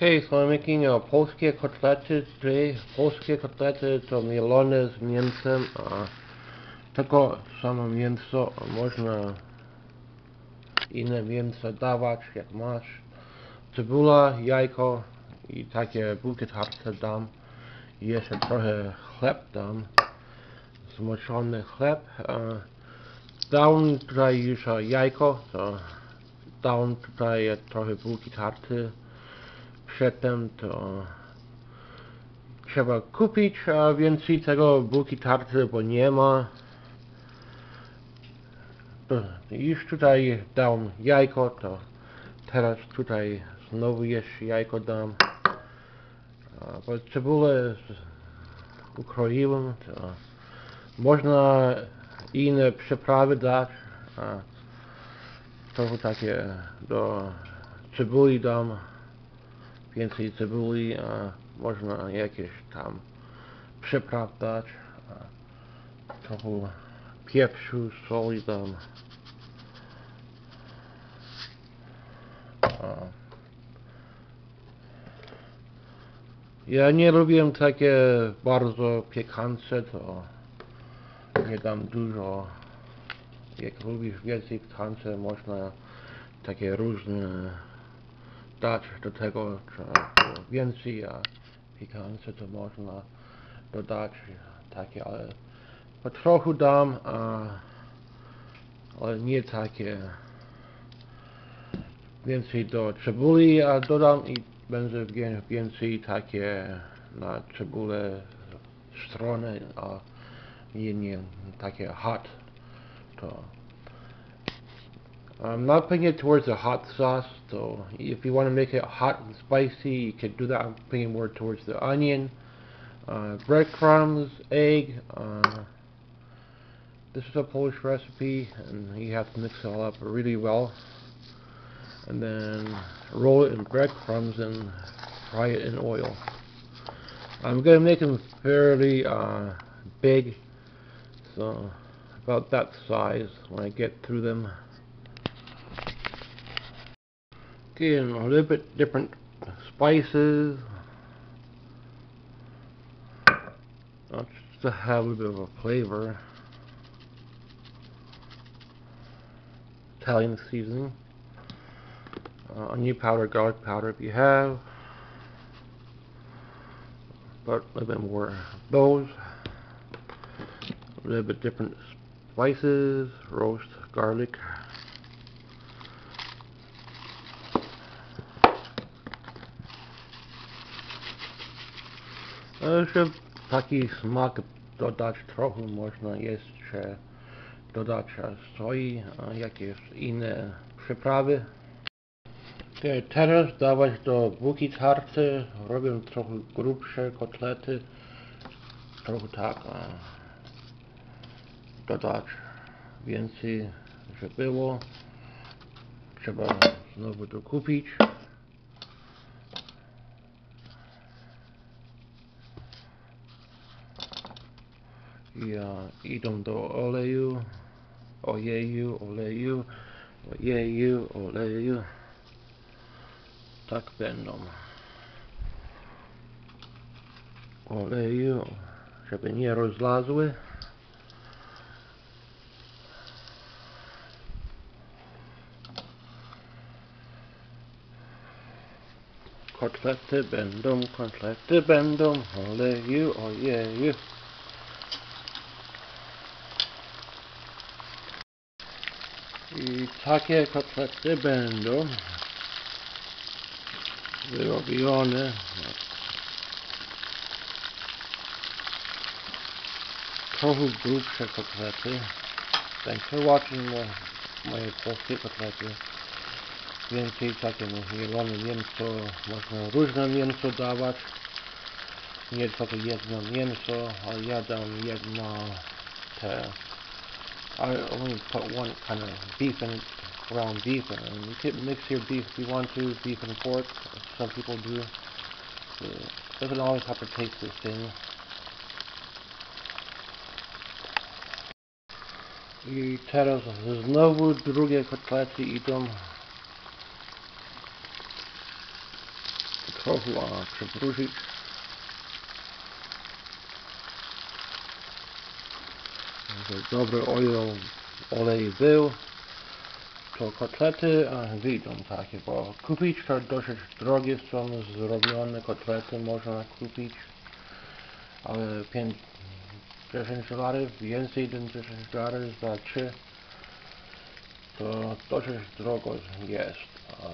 Hej, so I'm polskie kotlety today. Polskie kotlety to mielone z mięsem, a tylko samo mięso, można inne mięso dawać jak masz. Cebula, jajko i takie bułki tarte dam. Jeszcze trochę chleb dam. Zmoczony chleb. Dałem tutaj już jajko, to dałem tutaj trochę bułki tarty przedtem to trzeba kupić a więcej tego bułki tarty, bo nie ma. To Już tutaj dam jajko, to teraz tutaj znowu jeszcze jajko dam. Bo cebulę ukroiłem, to można inne przyprawy dać. Trochę takie do cebuli dam więcej cebuli, a można jakieś tam przypraw dać, trochę pieprzu, soli dam. Ja nie lubię takie bardzo piekance, to nie dam dużo. Jak lubisz więcej pikance, można takie różne dać do tego więcej, a pikance to można dodać takie, ale po trochu dam, a, ale nie takie więcej do cebuli, a dodam i będzie wię- więcej takie na cebulę strony, a nie, nie takie hot to I'm not putting it towards the hot sauce, so if you want to make it hot and spicy, you can do that. I'm putting it more towards the onion, uh, breadcrumbs, egg. Uh, this is a Polish recipe, and you have to mix it all up really well, and then roll it in breadcrumbs and fry it in oil. I'm gonna make them fairly uh, big, so about that size when I get through them. Again, a little bit different spices. Just to have a bit of a flavor. Italian seasoning. Uh, onion powder, garlic powder if you have. But a little bit more those. A little bit different spices, roast garlic. E, Żeby taki smak dodać trochę można jeszcze dodać soi, jakieś inne przyprawy. Te- Teraz dawać do bułki tarty, robię trochę grubsze kotlety, trochę tak dodać więcej, żeby było. Trzeba znowu to kupić. Ja idą do oleju, ojeju, oleju, ojeju, oleju. Tak będą. Oleju, żeby nie rozlazły. Kotlety będą, kotlety będą, oleju, ojeju. I takie kotlety będą wyrobione. Trochę grubsze kotlety. For watching my, moje polskie kotlety. Więcej takie mielone mięso, można różne mięso dawać. Nie tylko jedno mięso, ale ja dam jedno te I only put one kind of beef in it, ground beef in. And you can mix your beef if you want to, beef and pork. Some people do. It doesn't always have to taste the same. I teraz znowu drugie kotlety idą. prochu, a Dobry olej, olej był. To kotlety a, wyjdą takie, bo kupić to dosyć drogie są zrobione kotlety, można kupić, ale 5, 10 dolarów, więcej niż 10 dolarów za 3 to dosyć drogo jest. A